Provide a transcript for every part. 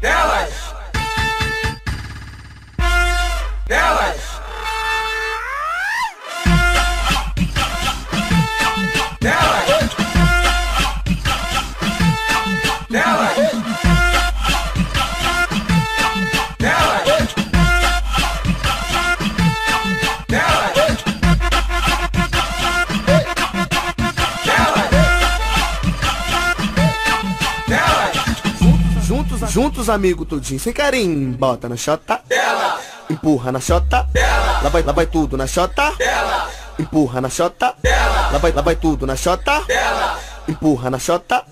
delas, Juntos, juntos, amigo, tudinho. Sem carinho. Bota na chota, empurra na chota, lá vai, lá vai tudo na chota, empurra na chota, lá vai, lá vai tudo na chota, empurra na chota,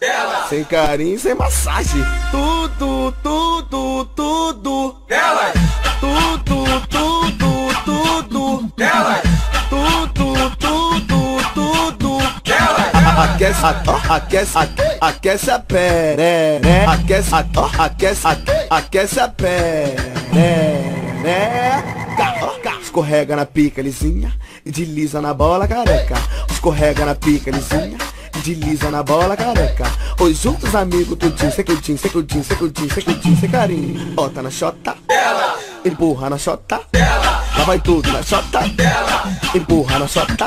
sem carinho, sem massagem. Tudo, tudo, tudo, delas, tudo, tudo, tudo, delas, tudo, tudo, tudo. delas, Aquece, a- ó, aquece, aquece a perereca. Aquece, aquece, aquece a. Ó, Escorrega na pica lisinha desliza na bola careca. Escorrega na pica lisinha desliza na bola careca. Os juntos amigos, tudinho, secudinho, secudinho, secudinho, secudinho, sem carinho. Bota na chota, empurra na lá vai tudo na chota, empurra na chota,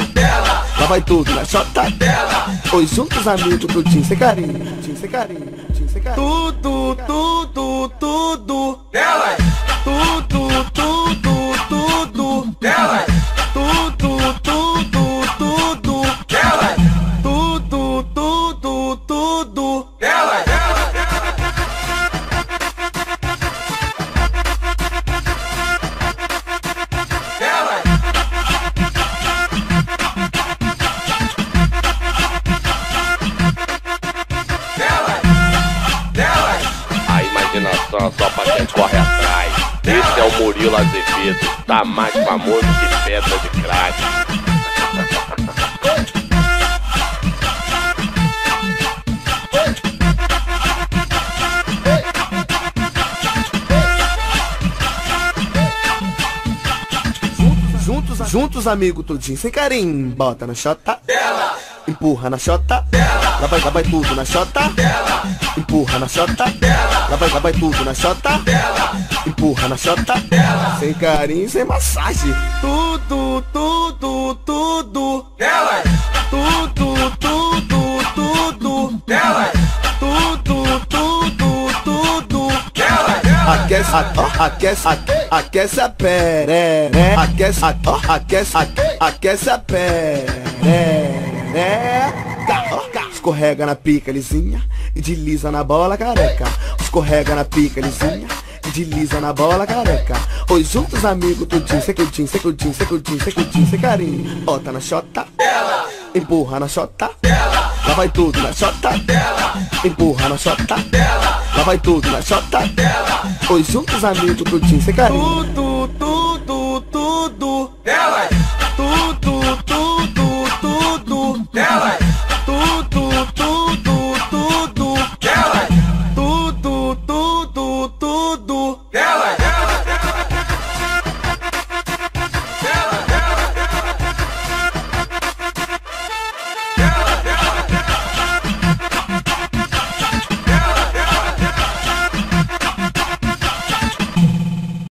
lá vai tudo na chota. Os juntos amigos, tudinho, sem carinho, tudinho, sem carinho, tudinho, sem carinho. Tudo, tudo, tudo, delas, só pra quem corre atrás. Esse é o Murilo Azevedo, tá mais famoso que pedra de crack. Juntos, juntos, amigo, tudinho, sem carinho. Bota na chota, empurra na chota, lá vai, lá vai tudo na chota, empurra na chota, lá vai, lá vai tudo na chota, empurra na chota, sem carinho, sem massagem. Tudo, tudo, tudo, delas, tudo, tudo, tudo, delas, tudo, tudo, tudo. delas, Aquece, aquece, aquece a perereca. Aquece, a- ó, aquece, a- aquece a perereca. Ó, Escorrega na pica lisinha e desliza na bola careca. Escorrega na pica lisinha e desliza na bola careca. Os juntos amigos, tudinho, secudinho, secudinho, secudinho, secudinho, sem carinho. Bota na chota, empurra na chota, lá vai tudo na chota, empurra na chota, lá vai tudo na chota. Os juntos amigos, tudinho, sem carinho. Tudo,